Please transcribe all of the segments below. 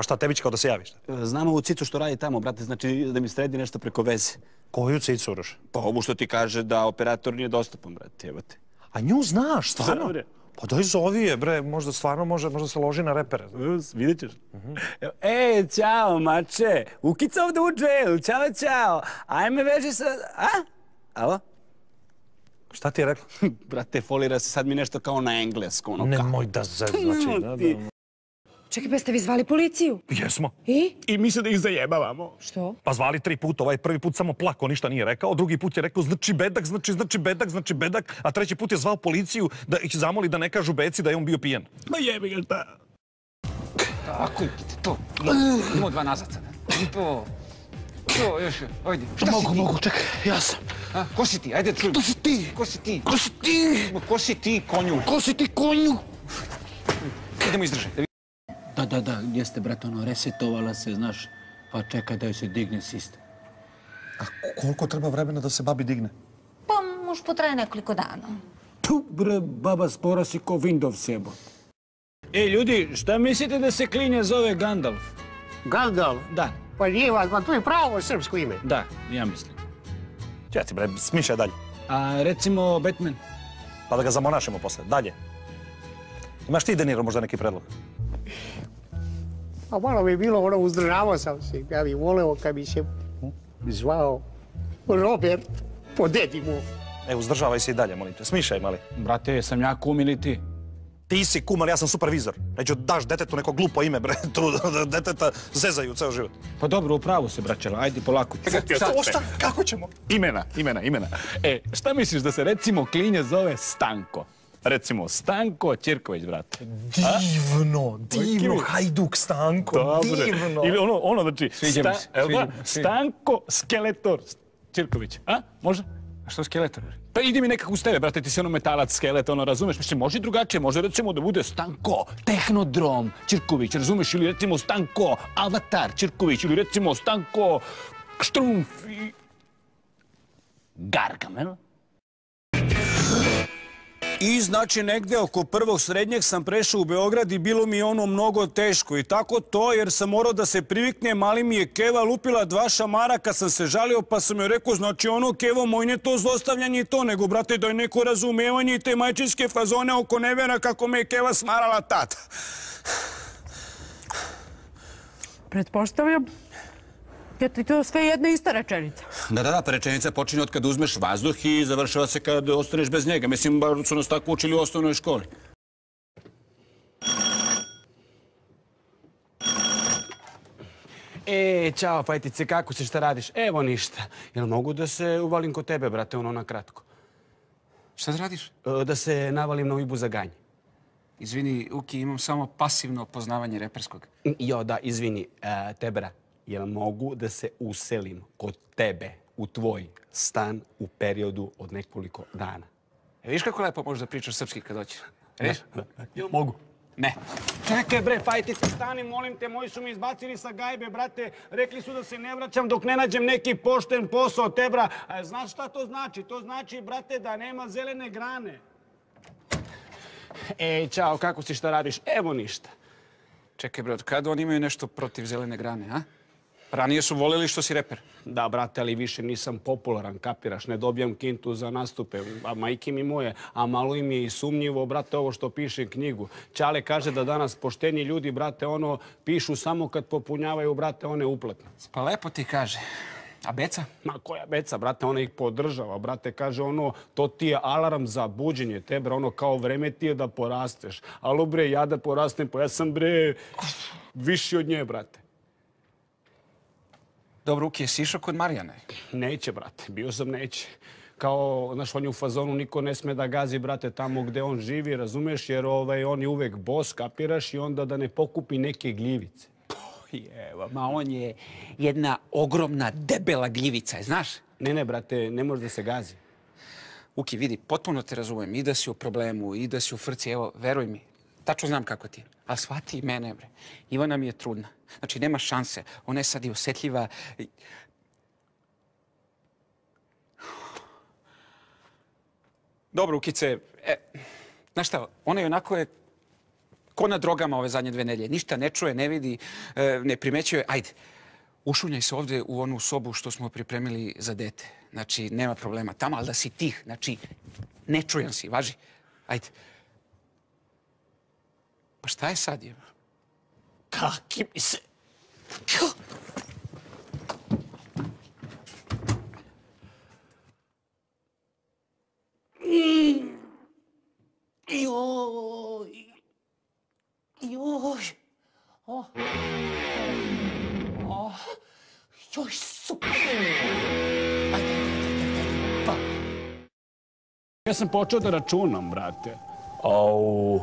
Pa šta, tebi će kao da se javiš? Znamo ovu cicu što radi tamo, brate, znači da mi sredi nešto preko veze. Koju cicu, Uroš? Pa ovu što ti kaže da operator nije dostupan, brate, evo. A nju znaš, stvarno? Pa daj zovi je, bre, možda stvarno može, možda se loži na repere. Vidjet ćeš. E, čao, mače. Ukica ovdje u džel. Ćao, čao. Ajme, veži sa... A? Alo? Šta ti je rekla? Brate, folira se sad mi nešto kao na engleskom. Ono kao. Nemoj da zez, znači, da, Ti. da. Čekaj, pa ste vi zvali policiju? Jesmo. I? I mi se da ih zajebavamo. Što? Pa zvali tri puta, ovaj prvi put samo plako, ništa nije rekao, drugi put je rekao znači bedak, znači, znači bedak, znači bedak, a treći put je zvao policiju da ih zamoli da ne kažu beci da je on bio pijen. Ma jebi ga šta. Tako, to. Idemo dva nazad sada. To. To, još, ajde. Šta Mogu, si ti? mogu, čekaj, ja sam. A, ko si ti? Ajde, čujem. Ko si ti? Ko si ti? Ko si ti? Ko si ti, konju? Ko si ti konju? Idemo izdržaj. Da Da, da, jeste, brate, ono, resetovala se, znaš, pa čeka da joj se digne sistem. A koliko treba vremena da se babi digne? Pa možda potraje nekoliko dana. Tu, bre, baba, spora si ko Windows jebo. E, ljudi, šta mislite da se klinje zove Gandalf? Gandalf? Da, Pa nije vas, ma to je pravo srpsko ime. da, ja mislim. Ja ti bre, smišaj dalje. A recimo Batman? Pa da ga zamonašimo posle. Dalje. Imaš ti, Deniro, možda neki predlog? A malo bi bilo ono, uzdržavao sam se. Ja bih voleo kad bi se zvao Robert po dedi mu. E, uzdržavaj se i dalje, molim te. Smišaj, mali. Brate, sam ja kum ili ti? Ti si kum, ali ja sam supervizor. Neću daš detetu neko glupo ime, bre. Tu deteta zezaju ceo život. Pa dobro, upravo se, braćela, ajde polako. O šta? Kako ćemo? Imena, imena, imena. E, šta misliš da se recimo klinje zove Stanko? Recimo, Stanko Ćirković, brate. Divno, divno, hajduk Stanko, Dobre. divno. Ili ono, ono znači, Sviđa mi se, evo sviđa sviđa. Stanko Skeletor Ćirković. A, može? A što skeletor? Pa idi mi nekako uz tebe, brate, ti si ono metalac, skelet, ono, razumeš? Mislim, može i drugačije, može recimo da bude Stanko, Tehnodrom, Čirković, razumeš? Ili recimo Stanko, Avatar, Čirković, ili recimo Stanko, Štrumf i... Gargamel? I znači negde oko prvog srednjeg sam prešao u Beograd i bilo mi je ono mnogo teško. I tako to jer sam morao da se priviknem, ali mi je Keva lupila dva šamara kad sam se žalio pa sam joj rekao znači ono Kevo moj ne to zlostavljanje i to nego brate da je neko razumevanje i te majčinske fazone oko nevjera kako me je Keva smarala tata. Pretpostavljam. Je ti to sve jedna ista rečenica? Da, da, da, pa rečenica počinje od kad uzmeš vazduh i završava se kad ostaneš bez njega. Mislim, bar su nas tako učili u osnovnoj školi. E, čao, fajtice, kako se, šta radiš? Evo ništa. Jel mogu da se uvalim kod tebe, brate, ono na kratko? Šta da radiš? E, Da se navalim na Ibu za ganj. Izvini, Uki, imam samo pasivno poznavanje reperskog. Jo, da, izvini, e, Tebra, jel mogu da se uselim kod tebe u tvoj stan u periodu od nekoliko dana? E, vidiš kako lepo možeš da pričaš srpski kad doćeš? Vidiš? Jel mogu? Ne. Čekaj bre, fajtice, stani, molim te, moji su mi izbacili sa gajbe, brate. Rekli su da se ne vraćam dok ne nađem neki pošten posao, tebra. A znaš šta to znači? To znači, brate, da nema zelene grane. Ej, čao, kako si, šta radiš? Evo ništa. Čekaj, bre, od kada oni imaju nešto protiv zelene grane, a? Ranije su voleli što si reper. Da, brate, ali više nisam popularan, kapiraš, ne dobijam kintu za nastupe, a majke mi moje, a malo im je i sumnjivo, brate, ovo što piše knjigu. Čale kaže da danas pošteni ljudi, brate, ono, pišu samo kad popunjavaju, brate, one uplatnice. Pa lepo ti kaže. A Beca? Ma koja beca, brate, ona ih podržava, brate, kaže ono, to ti je alarm za buđenje tebe, ono, kao vreme ti je da porasteš. Alo, bre, ja da porastem, pa ja sam, bre, viši od nje, brate. Dobro, Uki, jesi išao kod Marijane? Neće, brate, bio sam neće. Kao, znaš, on je u fazonu, niko ne sme da gazi, brate, tamo gde on živi, razumeš, jer ovaj, on je uvek bos, kapiraš, i onda da ne pokupi neke gljivice. Jeva, ma on je jedna ogromna debela gljivica, znaš? Ne, ne, brate, ne može da se gazi. Uki, vidi, potpuno te razumem. I da si u problemu, i da si u frci. Evo, veruj mi, tačno znam kako ti je. Ali shvati i mene, bre. Ivana mi je trudna. Znači, nema šanse. Ona je sad i osjetljiva. Dobro, Ukice, e, znaš šta, ona je onako je ko na drogama ove zadnje dve nedelje. Ništa ne čuje, ne vidi, e, ne primećuje. Ajde, ušunjaj se ovde u onu sobu što smo pripremili za dete. Znači, nema problema. Tamo, ali da si tih. Znači, ne čujem si, važi. Ajde. Pa šta je sad, je? Kaki mi se... Joj. Joj. Oh. Oh. Joj, super. Ajde, ajde, ajde, ajde. Pa. Ja sam počeo da računam, brate. Au,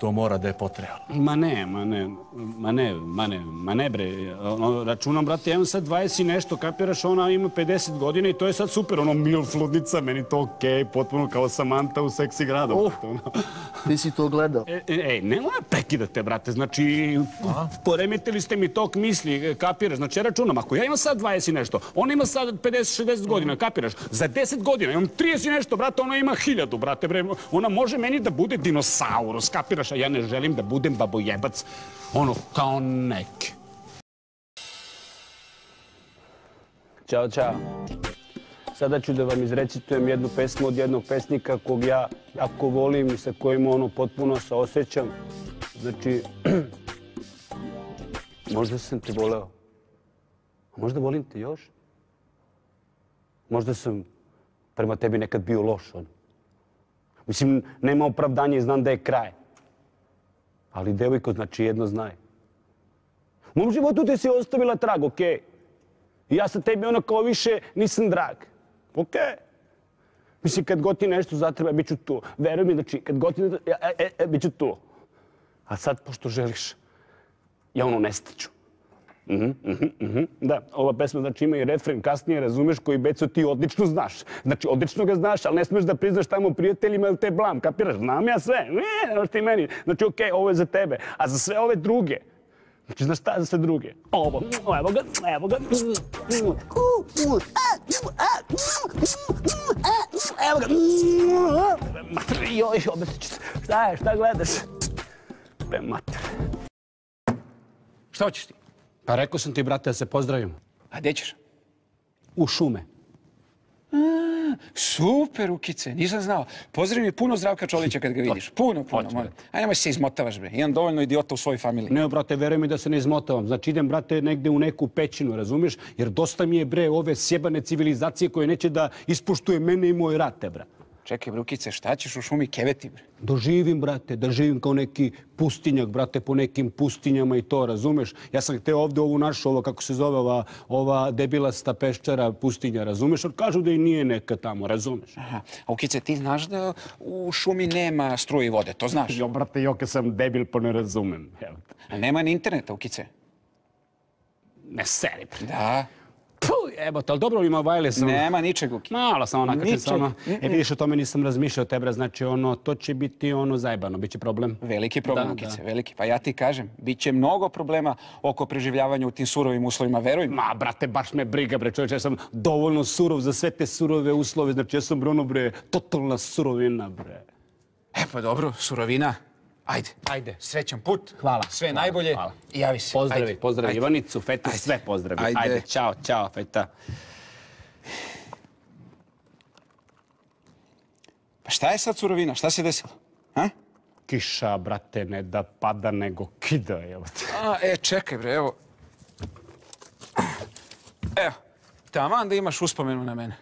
to mora da je potrebno. Ma ne, ma ne, ma ne, ma ne, ma ne bre. Ono, računam, brate, ja imam sad 20 i nešto, kapiraš, ona ima 50 godina i to je sad super, ono, milf ludnica, meni to okej, potpuno kao Samantha u seksi gradu. Uh. ono. Ti si to gledao? E, e, ej, nemoj da prekidate, brate, znači, poremetili ste mi tok misli, kapiraš, znači ja računam, ako ja imam sad 20 i nešto, ona ima sad 50-60 godina, kapiraš, za 10 godina imam 30 i nešto, brate, ona ima 1000, brate, bre, ona može meni da bude dinosaurus, kapiraš, a ja ne želim da budem babojebac, ono, kao neki. Ćao, čao. Sada ću da vam izrecitujem jednu pesmu od jednog pesnika kog ja jako volim i sa kojim ono potpuno se osjećam. Znači, možda sam te voleo. A možda volim te još? Možda sam prema tebi nekad bio loš. Ono. Mislim, nema opravdanja i znam da je kraj. Ali devojko, znači jedno znaj. U mom životu ti si ostavila trag, okej? I ja sa tebi ono kao više nisam drag. Okej. Mislim, kad god ti nešto zatreba, bit ću tu. Veruj mi, znači, kad god ti... Ja, e, e, e, bit ću tu. A sad, pošto želiš, ja ono nestaću. Mhm, mhm, mhm. Da, ova pesma znači ima i refren kasnije, razumeš, koji Beco ti odlično znaš. Znači, odlično ga znaš, ali ne smeš da priznaš tamo prijateljima ili te blam, kapiraš? Znam ja sve, ne, znaš ti meni. Znači, okej, ovo je za tebe. A za sve ove druge, Znači, znaš šta za sve druge? Ovo, evo ga, evo ga. Evo ga. Mater, joj, obesit ću se. Šta je, šta gledaš? Be, mater. Šta hoćeš ti? Pa rekao sam ti, brate, da se pozdravim. A gde ćeš? U šume. Super, Ukice, nisam znao. Pozdrav mi puno Zdravka Čolića kad ga vidiš. Puno, puno. Hoću, molim. Aj, nemoj se izmotavaš, bre. Imam dovoljno idiota u svojoj familiji. Ne, brate, veruj mi da se ne izmotavam. Znači, idem, brate, negde u neku pećinu, razumiješ? Jer dosta mi je, bre, ove sjebane civilizacije koje neće da ispuštuje mene i moje rate, bre. Čekaj, Brukice, šta ćeš u šumi keveti, bre? Doživim, brate, da živim kao neki pustinjak, brate, po nekim pustinjama i to, razumeš? Ja sam hteo ovde ovu našu, ovo kako se zove, ova, ova debilasta peščara pustinja, razumeš? Ali kažu da i nije neka tamo, razumeš? Aha. A Ukice, ti znaš da u šumi nema struje i vode, to znaš? Jo, brate, joke sam debil, pa ne razumem. A nema ni interneta, Ukice. Ne seri, bre. Da. Puh, jebote, ali dobro ima wireless. ono. Nema ničeg, Uki. Malo samo nakačem Ničeg. samo. E, vidiš, o tome nisam razmišljao, tebra, znači ono, to će biti ono zajebano, bit će problem. Veliki problem, Da, Ukice, da. veliki. Pa ja ti kažem, bit će mnogo problema oko preživljavanja u tim surovim uslovima, veruj mi. Ma, brate, baš me briga, bre, čovječe, ja sam dovoljno surov za sve te surove uslove, znači ja sam, bre, ono, bre, totalna surovina, bre. E pa dobro, surovina. Ajde, ajde, srećan put. Hvala. Sve hvala, najbolje hvala. i javi se. Pozdravi, Ajde, pozdravi ajde. Ivanicu, Fetu, Ajde. sve pozdravi. Ajde. Ajde, čao, čao, Feta. Pa šta je sad surovina? Šta se desilo? Ha? Kiša, brate, ne da pada, nego kida, evo te. A, e, čekaj bre, evo. Evo, taman da imaš uspomenu na mene.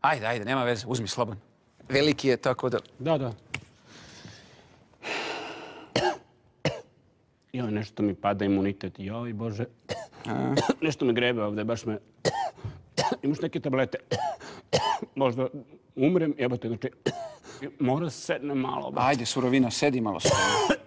Ajde, ajde, nema veze, uzmi slobodno. Veliki je tako da... Da, da. Joj, nešto mi pada imunitet. Joj, Bože. Nešto me grebe ovde, baš me... Imaš neke tablete? Možda umrem, jebote, znači... Mora se sedne malo. Ajde, surovina, sedi malo surovina.